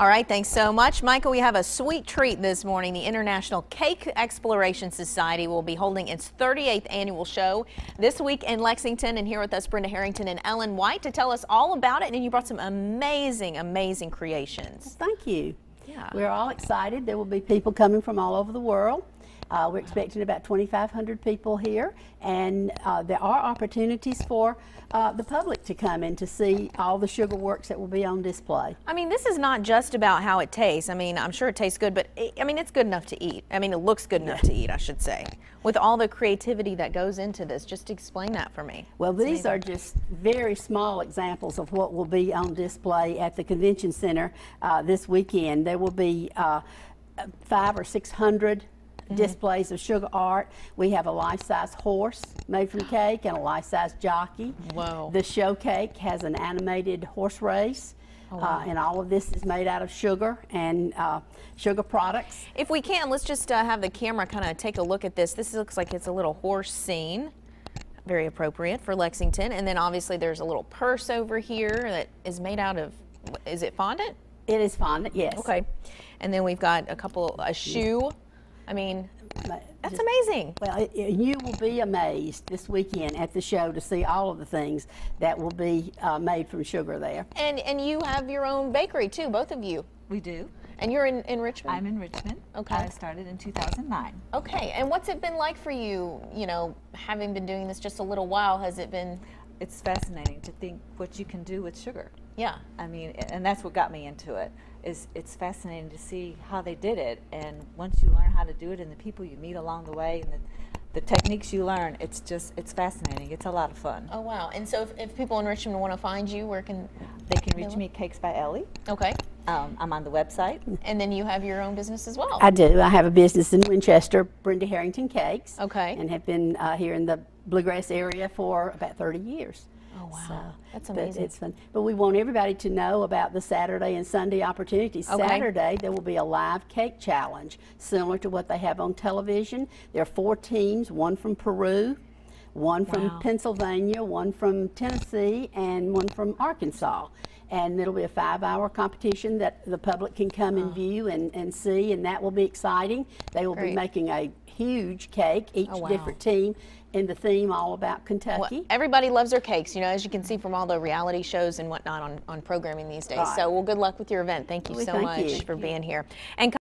All right, thanks so much. Michael, we have a sweet treat this morning. The International Cake Exploration Society will be holding its 38th annual show this week in Lexington. And here with us, Brenda Harrington and Ellen White to tell us all about it. And you brought some amazing, amazing creations. Thank you. Yeah. We're all excited. There will be people coming from all over the world. Uh, we're expecting about 2,500 people here, and uh, there are opportunities for uh, the public to come in to see all the sugar works that will be on display. I mean, this is not just about how it tastes. I mean, I'm sure it tastes good, but it, I mean, it's good enough to eat. I mean, it looks good enough to eat, I should say. With all the creativity that goes into this, just explain that for me. Well, these are just very small examples of what will be on display at the convention center uh, this weekend. There will be uh, five or six hundred Mm-hmm. displays of sugar art. We have a life-size horse made from cake and a life-size jockey. Whoa. The show cake has an animated horse race. Oh, uh, wow. uh, and all of this is made out of sugar and uh, sugar products. If we can, let's just uh, have the camera kind of take a look at this. This looks like it's a little horse scene. Very appropriate for Lexington. And then obviously there's a little purse over here that is made out of, is it fondant? It is fondant, yes. Okay. And then we've got a couple, a shoe. I mean, that's just, amazing. Well, it, it, you will be amazed this weekend at the show to see all of the things that will be uh, made from sugar there. And and you have your own bakery too, both of you. We do. And you're in, in Richmond? I'm in Richmond. Okay. I started in 2009. Okay. And what's it been like for you, you know, having been doing this just a little while? Has it been? It's fascinating to think what you can do with sugar. Yeah. I mean, and that's what got me into it. Is it's fascinating to see how they did it, and once you learn how to do it, and the people you meet along the way, and the, the techniques you learn, it's just it's fascinating. It's a lot of fun. Oh wow! And so, if, if people in Richmond want to find you, where can they can reach me Cakes by Ellie? Okay. Um, I'm on the website. And then you have your own business as well. I do. I have a business in Winchester, Brenda Harrington Cakes. Okay. And have been uh, here in the Bluegrass area for about 30 years. Oh wow, so, that's amazing. it's fun. But we want everybody to know about the Saturday and Sunday opportunities. Okay. Saturday there will be a live cake challenge similar to what they have on television. There are four teams, one from Peru, one from wow. Pennsylvania, one from Tennessee, and one from Arkansas. And it'll be a five-hour competition that the public can come oh. and view and, and see, and that will be exciting. They will Great. be making a huge cake, each oh, wow. different team, in the theme all about Kentucky. Well, everybody loves their cakes, you know, as you can see from all the reality shows and whatnot on, on programming these days. Right. So, well, good luck with your event. Thank you well, so thank much you. for being here. And